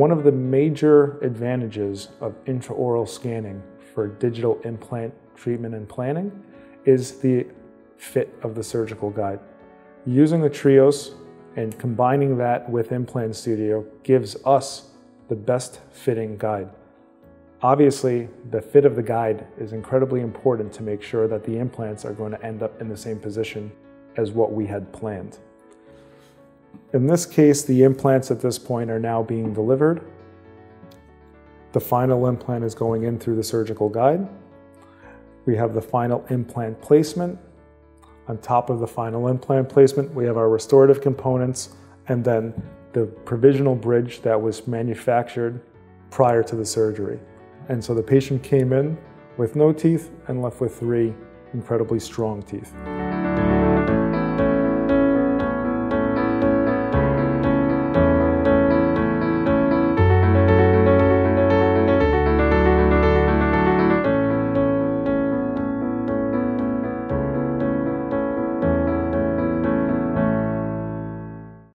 One of the major advantages of intraoral scanning for digital implant treatment and planning is the fit of the surgical guide. Using the Trios and combining that with Implant Studio gives us the best fitting guide. Obviously, the fit of the guide is incredibly important to make sure that the implants are going to end up in the same position as what we had planned. In this case, the implants at this point are now being delivered. The final implant is going in through the surgical guide. We have the final implant placement. On top of the final implant placement, we have our restorative components and then the provisional bridge that was manufactured prior to the surgery. And so the patient came in with no teeth and left with three incredibly strong teeth.